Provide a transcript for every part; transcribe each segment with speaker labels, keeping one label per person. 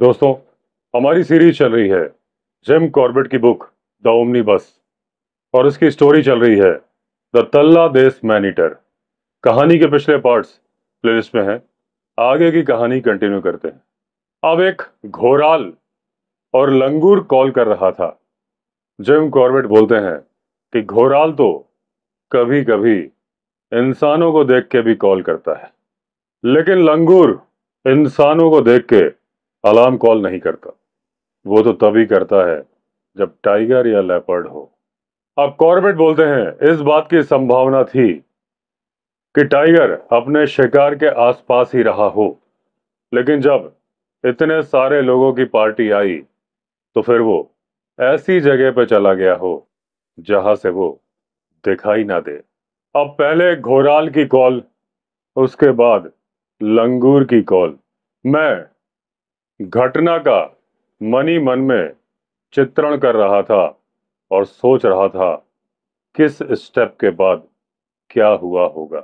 Speaker 1: दोस्तों, हमारी सीरीज़ चल रही है जिम कॉर्बेट की बुक द ओमनी बस और इसकी स्टोरी चल रही है द तल्ला देश मैन ईटर कहानी के पिछले पार्ट्स प्लेलिस्ट में हैं। आगे की कहानी कंटिन्यू करते हैं। अब एक घोराल और लंगूर कॉल कर रहा था। जिम कॉर्बेट बोलते हैं कि घोराल तो कभी कभी इंसानों को देख के भी कॉल करता है। लेकिन लंगूर इंसानों को देख के अलार्म कॉल नहीं करता। वो तो तभी करता है जब टाइगर या लेपर्ड हो। अब कॉर्बेट बोलते हैं, इस बात की संभावना थी कि टाइगर अपने शिकार के आसपास ही रहा हो। लेकिन जब इतने सारे लोगों की पार्टी आई तो फिर वो ऐसी जगह पर चला गया हो जहाँ से वो दिखाई ना दे। अब पहले घोराल की कॉल उसके बाद लंगूर की कॉल मैं घटना का मनी मन में चित्रण कर रहा था और सोच रहा था, किस स्टेप के बाद क्या हुआ होगा।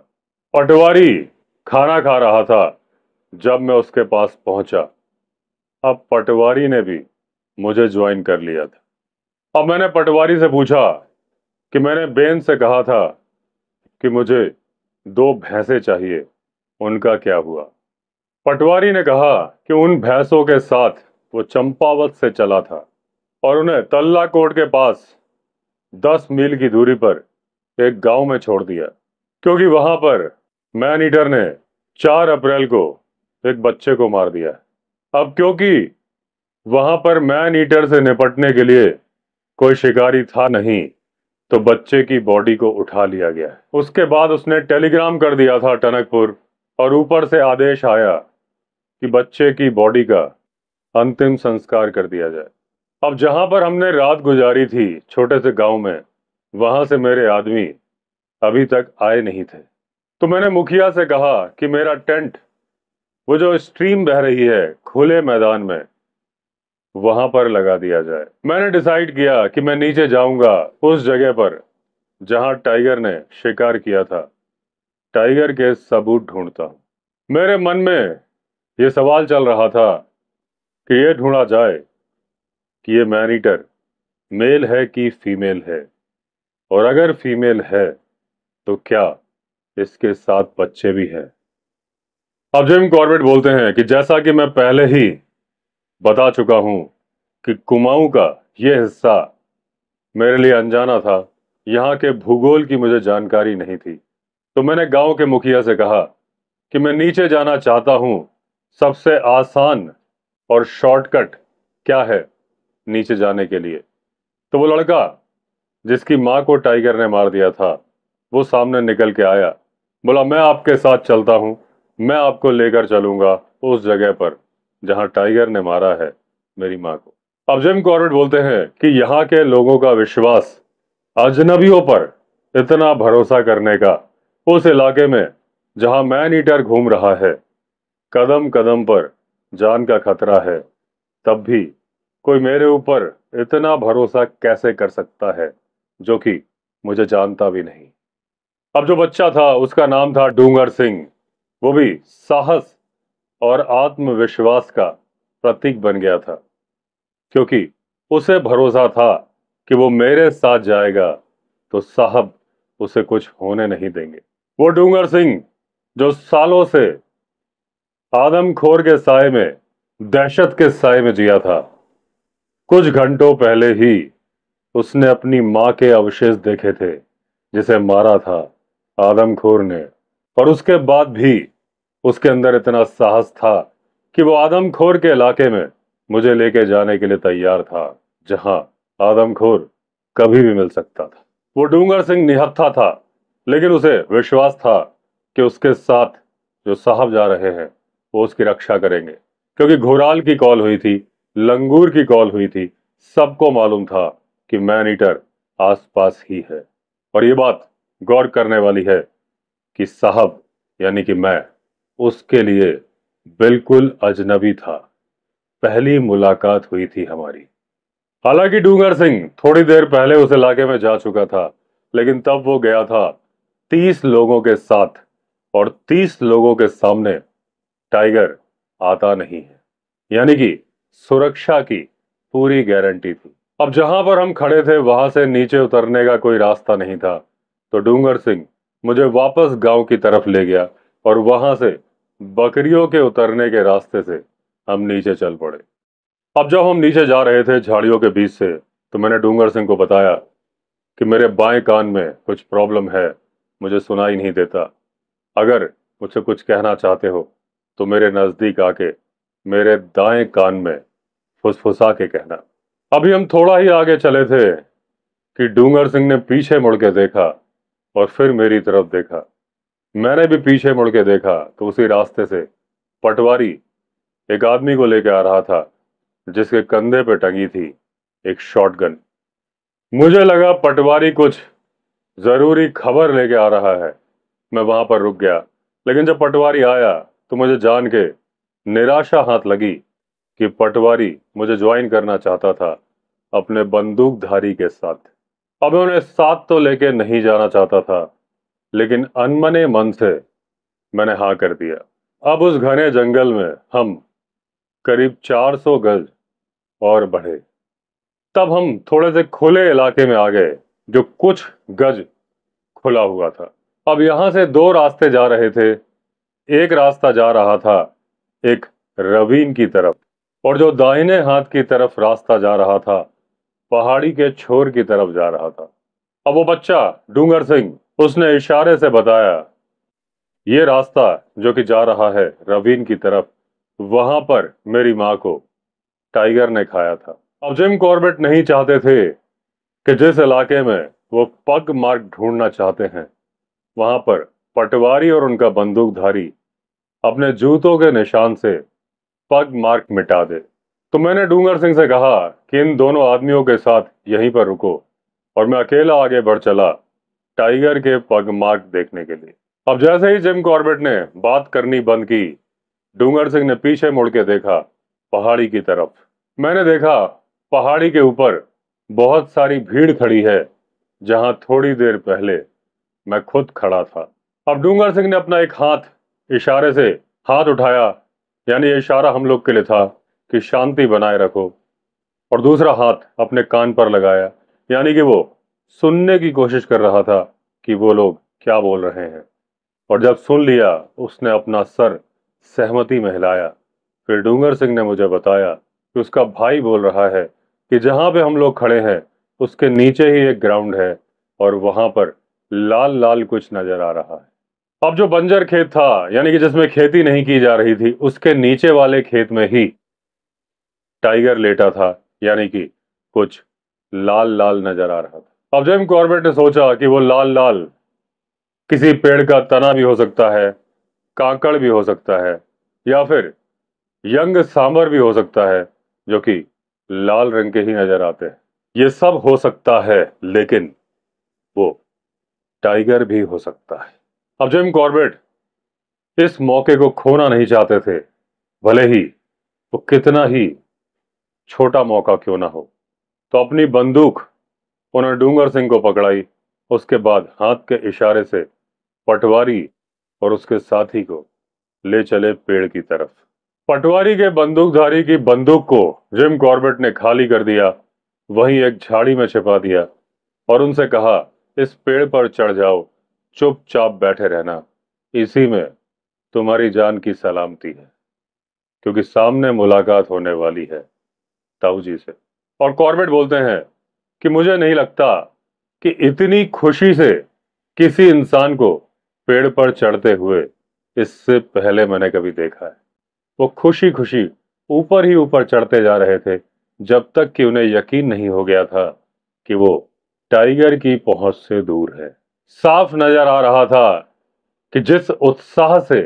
Speaker 1: पटवारी खाना खा रहा था जब मैं उसके पास पहुँचा। अब पटवारी ने भी मुझे ज्वाइन कर लिया था। अब मैंने पटवारी से पूछा कि मैंने बेन से कहा था कि मुझे दो भैंसे चाहिए, उनका क्या हुआ? पटवारी ने कहा कि उन भैंसों के साथ वो चंपावत से चला था और उन्हें तल्ला कोट के पास दस मील की दूरी पर एक गाँव में छोड़ दिया, क्योंकि वहाँ पर मैन ईटर ने चार अप्रैल को एक बच्चे को मार दिया। अब क्योंकि वहाँ पर मैन ईटर से निपटने के लिए कोई शिकारी था नहीं तो बच्चे की बॉडी को उठा लिया गया। उसके बाद उसने टेलीग्राम कर दिया था टनकपुर और ऊपर से आदेश आया कि बच्चे की बॉडी का अंतिम संस्कार कर दिया जाए। अब जहाँ पर हमने रात गुजारी थी, छोटे से गाँव में, वहाँ से मेरे आदमी अभी तक आए नहीं थे। तो मैंने मुखिया से कहा कि मेरा टेंट, वो जो स्ट्रीम बह रही है, खुले मैदान में, वहाँ पर लगा दिया जाए। मैंने डिसाइड किया कि मैं नीचे जाऊँगा उस जगह पर, जहाँ टाइगर ने शिकार किया था। टाइगर के सबूत ढूंढता हूँ। मेरे मन में ये सवाल चल रहा था कि ये ढूंढा जाए कि ये मैनीटर मेल है कि फीमेल है। और अगर फीमेल है तो क्या इसके साथ बच्चे भी हैं? अब जिम कॉर्बेट बोलते हैं कि जैसा कि मैं पहले ही बता चुका हूँ कि कुमाऊं का यह हिस्सा मेरे लिए अनजाना था, यहाँ के भूगोल की मुझे जानकारी नहीं थी तो मैंने गाँव के मुखिया से कहा कि मैं नीचे जाना चाहता हूँ सबसे आसान और शॉर्टकट क्या है नीचे जाने के लिए? तो वो लड़का जिसकी माँ को टाइगर ने मार दिया था, वो सामने निकल के आया। बोला, मैं आपके साथ चलता हूँ। मैं आपको लेकर चलूँगा उस जगह पर जहाँ टाइगर ने मारा है मेरी माँ को। अब जिम कॉर्बेट बोलते हैं कि यहाँ के लोगों का विश्वास अजनबियों पर इतना भरोसा करने का, उस इलाके में जहाँ मैन ईटर घूम रहा है। कदम कदम पर जान का खतरा है, तब भी कोई मेरे ऊपर इतना भरोसा कैसे कर सकता है, जो कि मुझे जानता भी नहीं। अब जो बच्चा था, उसका नाम था डूंगर सिंह। वो भी साहस और आत्मविश्वास का प्रतीक बन गया था, क्योंकि उसे भरोसा था कि वो मेरे साथ जाएगा तो साहब उसे कुछ होने नहीं देंगे। वो डूंगर सिंह, जो सालों से आदमखोर के साय में, दहशत के साय में जिया था। कुछ घंटों पहले ही उसने अपनी माँ के अवशेष देखे थे, जिसे मारा था आदमखोर ने। और उसके बाद भी उसके अंदर इतना साहस था कि वो आदमखोर के इलाके में मुझे लेके जाने के लिए तैयार था, जहाँ आदमखोर कभी भी मिल सकता था। वो डूंगर सिंह निहत्था था, लेकिन उसे विश्वास था कि उसके साथ जो साहब जा रहे हैं वो उसकी रक्षा करेंगे। क्योंकि घोराल की कॉल हुई थी, लंगूर की कॉल हुई थी, सबको मालूम था कि मैन ईटर आसपास ही है। और ये बात गौर करने वाली है कि साहब, यानी कि मैं, उसके लिए बिल्कुल अजनबी था। पहली मुलाकात हुई थी हमारी। हालाँकि डूंगर सिंह थोड़ी देर पहले उस इलाके में जा चुका था, लेकिन तब वो गया था तीस लोगों के साथ और तीस लोगों के सामने टाइगर आता नहीं है। यानी कि सुरक्षा की पूरी गारंटी थी। अब जहाँ पर हम खड़े थे, वहाँ से नीचे उतरने का कोई रास्ता नहीं था। तो डूंगर सिंह मुझे वापस गाँव की तरफ़ ले गया और वहाँ से बकरियों के उतरने के रास्ते से हम नीचे चल पड़े। अब जब हम नीचे जा रहे थे झाड़ियों के बीच से तो मैंने डूंगर सिंह को बताया कि मेरे बाएँ कान में कुछ प्रॉब्लम है, मुझे सुनाई नहीं देता। अगर मुझसे कुछ कहना चाहते हो तो मेरे नज़दीक आके मेरे दाएँ कान में फुसफुसा के कहना, अभी हम थोड़ा ही आगे चले थे कि डूंगर सिंह ने पीछे मुड़ के देखा और फिर मेरी तरफ़ देखा। मैंने भी पीछे मुड़ के देखा तो उसी रास्ते से पटवारी एक आदमी को लेकर आ रहा था, जिसके कंधे पे टंगी थी एक शॉटगन। मुझे लगा पटवारी कुछ ज़रूरी खबर लेके आ रहा है। मैं वहाँ पर रुक गया, लेकिन जब पटवारी आया तो मुझे जान के निराशा हाथ लगी कि पटवारी मुझे ज्वाइन करना चाहता था अपने बंदूकधारी के साथ। अब उन्हें साथ तो लेके नहीं जाना चाहता था, लेकिन अनमने मन से मैंने हाँ कर दिया। अब उस घने जंगल में हम करीब 400 गज और बढ़े। तब हम थोड़े से खुले इलाके में आ गए, जो कुछ गज खुला हुआ था। अब यहाँ से दो रास्ते जा रहे थे एक रास्ता जा रहा था, एक रवीन की तरफ़। और जो दाहिने हाथ की तरफ़ रास्ता जा रहा था, पहाड़ी के छोर की तरफ़ जा रहा था। अब वो बच्चा, डूंगर सिंह, उसने इशारे से बताया, ये रास्ता जो कि जा रहा है रवीन की तरफ़, वहाँ पर मेरी माँ को टाइगर ने खाया था। अब जिम कॉर्बेट नहीं चाहते थे कि जिस इलाके में वो पग मार्ग ढूंढना चाहते हैं, वहाँ पर पटवारी और उनका बंदूकधारी अपने जूतों के निशान से पग मार्क मिटा दे। तो मैंने डूंगर सिंह से कहा कि इन दोनों आदमियों के साथ यहीं पर रुको और मैं अकेला आगे बढ़ चला टाइगर के पग मार्क देखने के लिए। अब जैसे ही जिम कॉर्बेट ने बात करनी बंद की, डूंगर सिंह ने पीछे मुड़ के देखा पहाड़ी की तरफ़। मैंने देखा पहाड़ी के ऊपर बहुत सारी भीड़ खड़ी है, जहाँ थोड़ी देर पहले मैं खुद खड़ा था। अब डूंगर सिंह ने अपना एक हाथ इशारे से हाथ उठाया, यानी ये इशारा हम लोग के लिए था कि शांति बनाए रखो। और दूसरा हाथ अपने कान पर लगाया, यानी कि वो सुनने की कोशिश कर रहा था कि वो लोग क्या बोल रहे हैं। और जब सुन लिया, उसने अपना सर सहमति में हिलाया फिर डूंगर सिंह ने मुझे बताया कि उसका भाई बोल रहा है कि जहाँ पे हम लोग खड़े हैं, उसके नीचे ही एक ग्राउंड है और वहाँ पर लाल लाल कुछ नज़र आ रहा है। अब जो बंजर खेत था, यानी कि जिसमें खेती नहीं की जा रही थी, उसके नीचे वाले खेत में ही टाइगर लेटा था, यानी कि कुछ लाल लाल नज़र आ रहा था। अब जेम कॉर्बेट ने सोचा कि वो लाल लाल किसी पेड़ का तना भी हो सकता है, कांकड़ भी हो सकता है, या फिर यंग सांबर भी हो सकता है, जो कि लाल रंग के ही नज़र आते हैं। ये सब हो सकता है, लेकिन वो टाइगर भी हो सकता है। अब जिम कॉर्बेट इस मौके को खोना नहीं चाहते थे, भले ही वो तो कितना ही छोटा मौका क्यों ना हो तो अपनी बंदूक उन्होंने डूंगर सिंह को पकड़ाई, उसके बाद हाथ के इशारे से पटवारी और उसके साथी को ले चले पेड़ की तरफ़। पटवारी के बंदूकधारी की बंदूक को जिम कॉर्बेट ने खाली कर दिया, वहीं एक झाड़ी में छिपा दिया और उनसे कहा, इस पेड़ पर चढ़ जाओ चुपचाप बैठे रहना, इसी में तुम्हारी जान की सलामती है, क्योंकि सामने मुलाकात होने वाली है, ताऊ जी से। और कॉर्बेट बोलते हैं कि मुझे नहीं लगता कि इतनी खुशी से किसी इंसान को पेड़ पर चढ़ते हुए इससे पहले मैंने कभी देखा है। वो खुशी खुशी ऊपर ही ऊपर चढ़ते जा रहे थे, जब तक कि उन्हें यकीन नहीं हो गया था कि वो टाइगर की पहुँच से दूर है। साफ़ नज़र आ रहा था कि जिस उत्साह से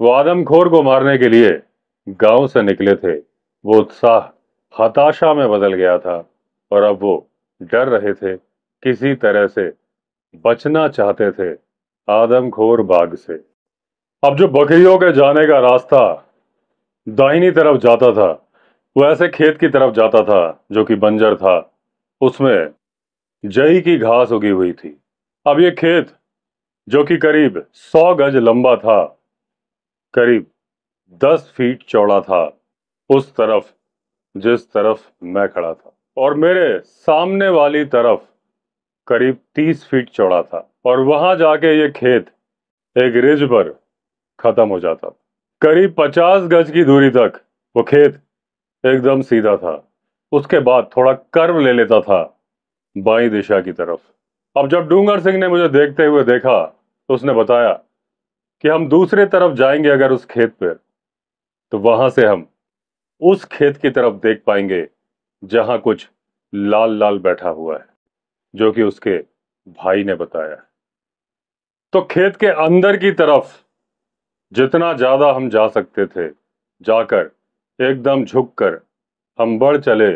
Speaker 1: वो आदमखोर को मारने के लिए गाँव से निकले थे, वो उत्साह हताशा में बदल गया था और अब वो डर रहे थे, किसी तरह से बचना चाहते थे आदमखोर बाग से। अब जो बकरियों के जाने का रास्ता दाहिनी तरफ़ जाता था, वो ऐसे खेत की तरफ़ जाता था जो कि बंजर था, उसमें जई की घास उगी हुई थी। अब ये खेत, जो कि करीब सौ गज लंबा था, करीब दस फीट चौड़ा था, उस तरफ़, जिस तरफ़ मैं खड़ा था। और मेरे सामने वाली तरफ़ करीब तीस फीट चौड़ा था। और वहाँ जाके ये खेत एक रिज पर खत्म हो जाता। करीब पचास गज की दूरी तक वो खेत एकदम सीधा था। उसके बाद थोड़ा कर्व ले लेता था बाई दिशा की तरफ़। अब जब डूंगर सिंह ने मुझे देखते हुए देखा तो उसने बताया कि हम दूसरे तरफ़ जाएँगे अगर उस खेत पर तो वहाँ से हम उस खेत की तरफ़ देख पाएँगे जहाँ कुछ लाल लाल बैठा हुआ है, जो कि उसके भाई ने बताया। तो खेत के अंदर की तरफ़ जितना ज़्यादा हम जा सकते थे, जाकर एकदम झुककर हम बढ़ चले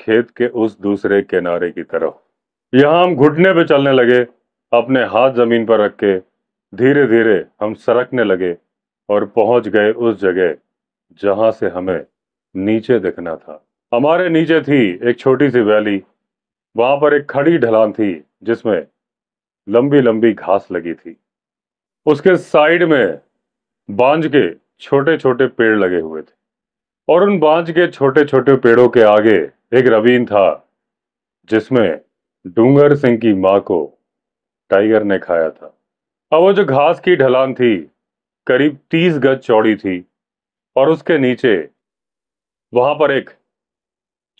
Speaker 1: खेत के उस दूसरे किनारे की तरफ़। यहाँ हम घुटने पे चलने लगे, अपने हाथ ज़मीन पर रख के धीरे धीरे हम सरकने लगे और पहुँच गए उस जगह जहाँ से हमें नीचे दिखना था। हमारे नीचे थी एक छोटी सी वैली, वहाँ पर एक खड़ी ढलान थी जिसमें लंबी लंबी घास लगी थी। उसके साइड में बांझ के छोटे छोटे पेड़ लगे हुए थे और उन बांझ के छोटे छोटे पेड़ों के आगे एक रवीन था जिसमें डूंगर सिंह की माँ को टाइगर ने खाया था। अब वो जो घास की ढलान थी, करीब तीस गज चौड़ी थी और उसके नीचे वहाँ पर एक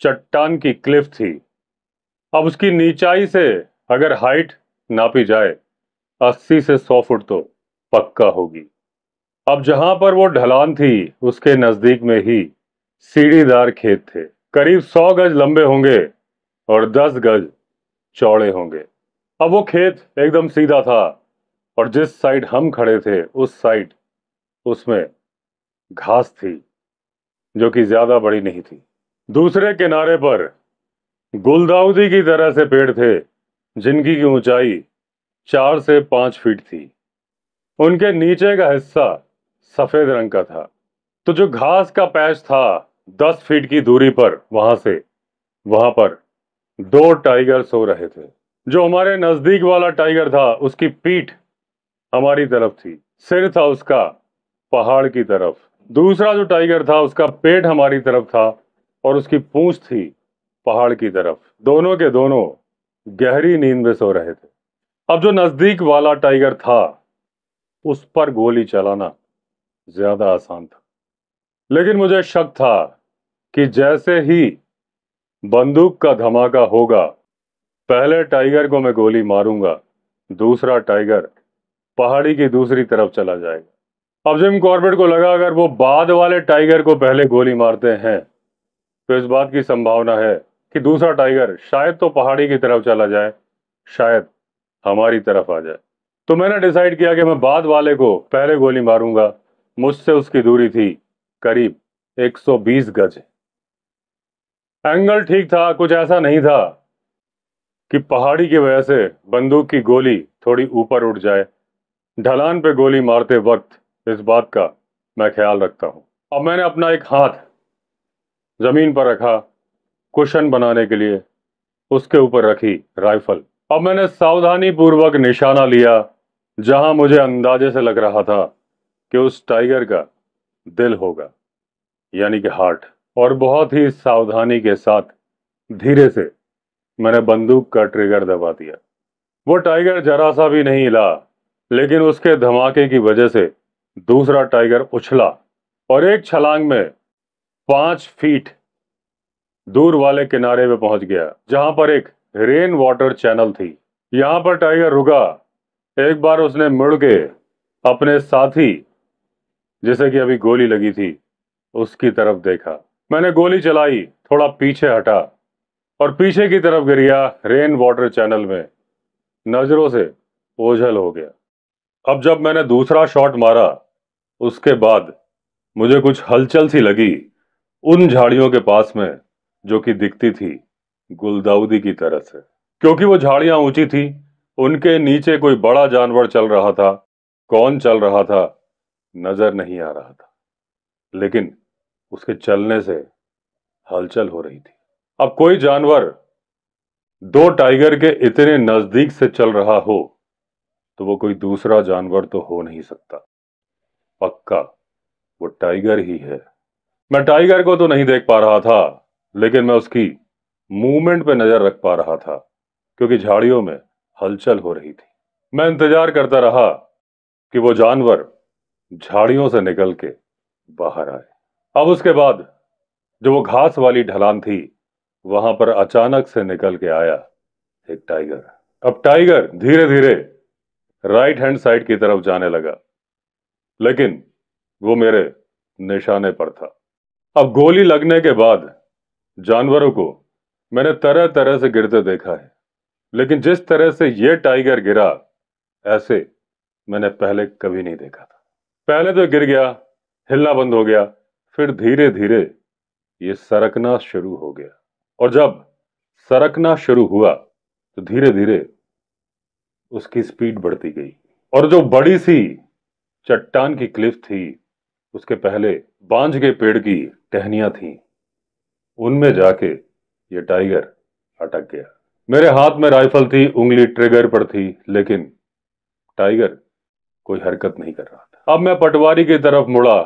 Speaker 1: चट्टान की क्लिफ थी। अब उसकी नीचाई से अगर हाइट नापी जाए, अस्सी से सौ फुट तो पक्का होगी। अब जहाँ पर वो ढलान थी, उसके नज़दीक में ही सीढ़ीदार खेत थे। करीब सौ गज लंबे होंगे और दस गज चौड़े होंगे। अब वो खेत एकदम सीधा था और जिस साइड हम खड़े थे, उस साइड उसमें घास थी, जो कि ज़्यादा बड़ी नहीं थी। दूसरे किनारे पर गुलदाउदी की तरह से पेड़ थे, जिनकी की ऊंचाई चार से पाँच फीट थी। उनके नीचे का हिस्सा सफ़ेद रंग का था। तो जो घास का पैच था, दस फीट की दूरी पर, वहाँ से, वहाँ पर दो टाइगर सो रहे थे। जो हमारे नज़दीक वाला टाइगर था, उसकी पीठ हमारी तरफ़ थी। सिर था उसका पहाड़ की तरफ़। दूसरा जो टाइगर था, उसका पेट हमारी तरफ़ था और उसकी पूंछ थी पहाड़ की तरफ़। दोनों के दोनों गहरी नींद में सो रहे थे। अब जो नज़दीक वाला टाइगर था, उस पर गोली चलाना ज़्यादा आसान था। लेकिन मुझे शक था कि जैसे ही बंदूक का धमाका होगा। पहले टाइगर को मैं गोली मारूँगा, दूसरा टाइगर पहाड़ी की दूसरी तरफ़ चला जाएगा। अब जिम कॉर्बेट को लगा अगर वो बाद वाले टाइगर को पहले गोली मारते हैं तो इस बात की संभावना है कि दूसरा टाइगर शायद तो पहाड़ी की तरफ़ चला जाए, शायद हमारी तरफ़ आ जाए। तो मैंने डिसाइड किया कि मैं बाद वाले को पहले गोली मारूँगा, मुझसे उसकी दूरी थी करीब 120 गज। एंगल ठीक था, कुछ ऐसा नहीं था कि पहाड़ी की वजह से बंदूक की गोली थोड़ी ऊपर उठ जाए। ढलान पे गोली मारते वक्त इस बात का मैं ख्याल रखता हूँ। अब मैंने अपना एक हाथ ज़मीन पर रखा, कुशन बनाने के लिए, उसके ऊपर रखी राइफल। अब मैंने सावधानी पूर्वक निशाना लिया, जहाँ मुझे अंदाजे से लग रहा था कि उस टाइगर का दिल होगा, यानी कि हार्ट। और बहुत ही सावधानी के साथ धीरे से मैंने बंदूक का ट्रिगर दबा दिया। वो टाइगर जरा सा भी नहीं हिला, लेकिन उसके धमाके की वजह से दूसरा टाइगर उछला और एक छलांग में पाँच फीट दूर वाले किनारे पे पहुँच गया, जहाँ पर एक रेन वाटर चैनल थी। यहाँ पर टाइगर रुका। एक बार उसने मुड़ के अपने साथी, जैसे कि अभी गोली लगी थी, उसकी तरफ़ देखा। मैंने गोली चलाई, थोड़ा पीछे हटा और पीछे की तरफ़ गिरिया रेन वाटर चैनल में। नज़रों से ओझल हो गया। अब जब मैंने दूसरा शॉट मारा, उसके बाद मुझे कुछ हलचल सी लगी उन झाड़ियों के पास में जो कि दिखती थी गुलदाउदी की तरह से। क्योंकि वो झाड़ियाँ ऊँची थी, उनके नीचे कोई बड़ा जानवर चल रहा था, कौन चल रहा था, नज़र नहीं आ रहा था। लेकिन उसके चलने से हलचल हो रही थी। अब कोई जानवर दो टाइगर के इतने नज़दीक से चल रहा हो तो वो कोई दूसरा जानवर तो हो नहीं सकता। पक्का, वो टाइगर ही है। मैं टाइगर को तो नहीं देख पा रहा था, लेकिन मैं उसकी मूवमेंट पे नज़र रख पा रहा था, क्योंकि झाड़ियों में हलचल हो रही थी। मैं इंतज़ार करता रहा कि वो जानवर झाड़ियों से निकल के बाहर आए। अब उसके बाद जो वो घास वाली ढलान थी, वहाँ पर अचानक से निकल के आया एक टाइगर अब टाइगर धीरे धीरे राइट हैंड साइड की तरफ़ जाने लगा, लेकिन वो मेरे निशाने पर था। अब गोली लगने के बाद जानवरों को मैंने तरह तरह से गिरते देखा है, लेकिन जिस तरह से ये टाइगर गिरा, ऐसे मैंने पहले कभी नहीं देखा था। पहले तो गिर गया, हिलना बंद हो गया फिर धीरे धीरे ये सरकना शुरू हो गया। और जब सरकना शुरू हुआ तो धीरे धीरे उसकी स्पीड बढ़ती गई। और जो बड़ी सी चट्टान की क्लिफ थी, उसके पहले बांझ के पेड़ की टहनियाँ थी, उनमें जाके ये टाइगर अटक गया। मेरे हाथ में राइफल थी, उंगली ट्रिगर पर थी, लेकिन टाइगर कोई हरकत नहीं कर रहा था। अब मैं पटवारी की तरफ़ मुड़ा,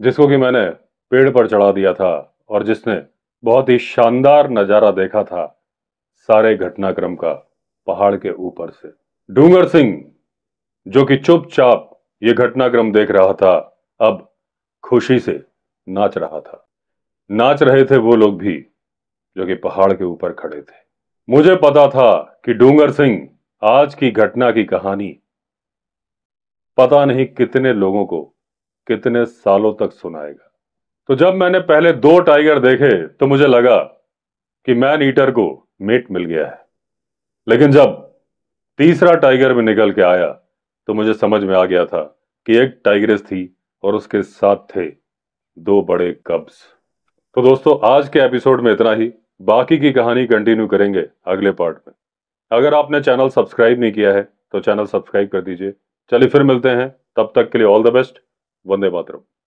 Speaker 1: जिसको कि मैंने पेड़ पर चढ़ा दिया था और जिसने बहुत ही शानदार नज़ारा देखा था सारे घटनाक्रम का पहाड़ के ऊपर से। डूंगर सिंह, जो कि चुपचाप ये घटनाक्रम देख रहा था, अब खुशी से नाच रहा था। नाच रहे थे वो लोग भी, जो कि पहाड़ के ऊपर खड़े थे। मुझे पता था कि डूंगर सिंह आज की घटना की कहानी पता नहीं कितने लोगों को कितने सालों तक सुनाएगा। तो जब मैंने पहले दो टाइगर देखे तो मुझे लगा कि मैन ईटर को मेट मिल गया है। लेकिन जब तीसरा टाइगर भी निकल के आया तो मुझे समझ में आ गया था कि एक टाइग्रेस थी और उसके साथ थे दो बड़े कब्स तो दोस्तों, आज के एपिसोड में इतना ही। बाकी की कहानी कंटिन्यू करेंगे अगले पार्ट में। अगर आपने चैनल सब्सक्राइब नहीं किया है तो चैनल सब्सक्राइब कर दीजिए। चलिए फिर मिलते हैं। तब तक के लिए all the best Vande Mataram.